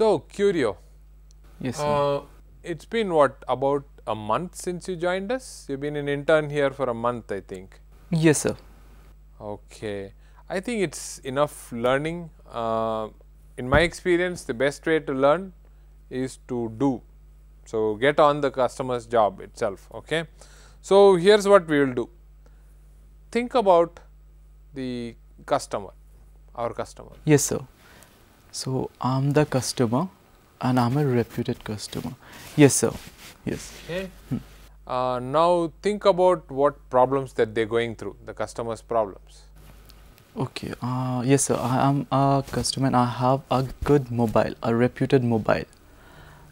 So, Curio, Yes, sir. uh, it's been what about a month since you joined us? You've been an intern here for a month, I think. yes, sir. Okay, I think it's enough learning. Uh, in my experience, the best way to learn is to do. So, get on the customer's job itself. Okay, so here's what we will do. Think about the customer, our customer. Yes, sir. So I'm the customer and I'm a reputed customer. Yes, sir. Yes. Okay. Uh, now think about what problems that they're going through, the customer's problems. Okay. Uh, yes, sir. I am a customer and I have a good mobile, a reputed mobile.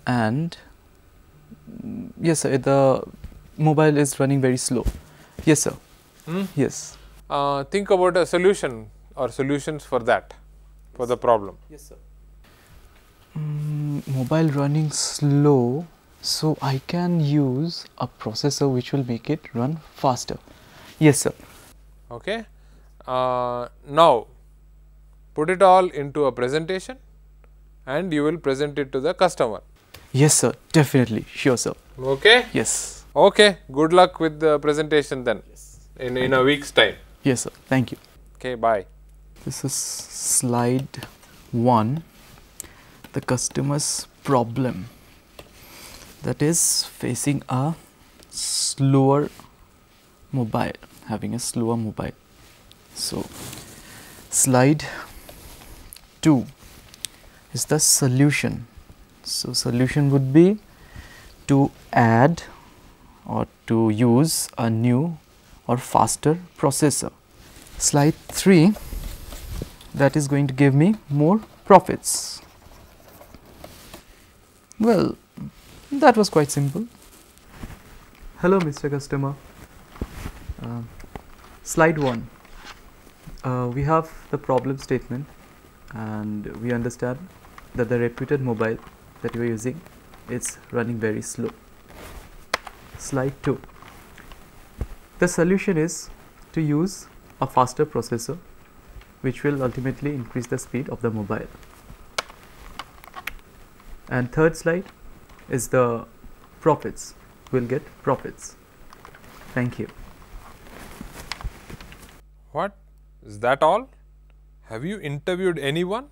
And yes, sir. The mobile is running very slow. Yes, sir. Hmm? Yes. Uh, think about a solution or solutions for that, for the problem. Yes, sir. Mm, mobile running slow, so I can use a processor which will make it run faster. Yes, sir. Okay. Uh, now, put it all into a presentation and you will present it to the customer. Yes, sir. Definitely. Sure, sir. Okay. Yes. Okay. Good luck with the presentation then yes. in, in a week's time. Yes, sir. Thank you. Okay. Bye. This is slide 1 the customer's problem. That is facing a slower mobile having a slower mobile. So slide 2 is the solution. So solution would be to add or to use a new or faster processor. Slide 3 that is going to give me more profits. Well, that was quite simple. Hello, Mr. Customer. Uh, slide 1. Uh, we have the problem statement and we understand that the reputed mobile that you are using is running very slow. Slide 2. The solution is to use a faster processor which will ultimately increase the speed of the mobile. And third slide is the profits. We'll get profits. Thank you. What? Is that all? Have you interviewed anyone?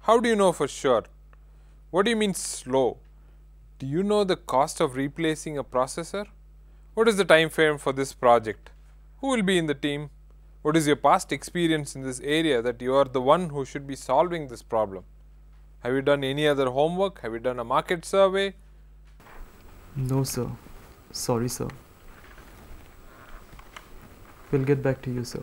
How do you know for sure? What do you mean slow? Do you know the cost of replacing a processor? What is the time frame for this project? Who will be in the team? What is your past experience in this area that you are the one who should be solving this problem? Have you done any other homework? Have you done a market survey? No, sir. Sorry, sir. We'll get back to you, sir.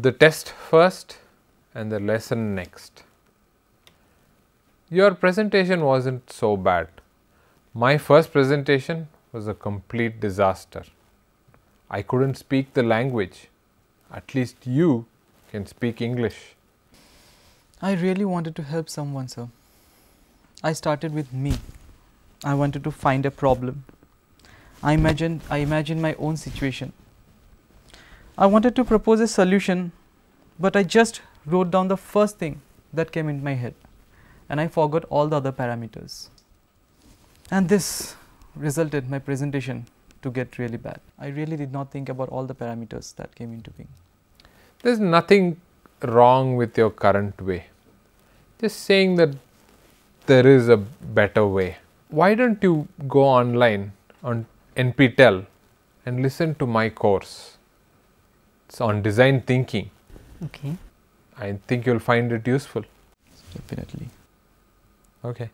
The test first and the lesson next. Your presentation wasn't so bad. My first presentation was a complete disaster. I couldn't speak the language. At least you can speak English. I really wanted to help someone, sir. I started with me. I wanted to find a problem. I imagined I imagined my own situation. I wanted to propose a solution, but I just wrote down the first thing that came in my head and I forgot all the other parameters. And this resulted my presentation to get really bad. I really did not think about all the parameters that came into being. There's nothing wrong with your current way. Just saying that there is a better way. Why don't you go online on NPTEL and listen to my course? It's on design thinking. Okay. I think you'll find it useful. Definitely. Okay.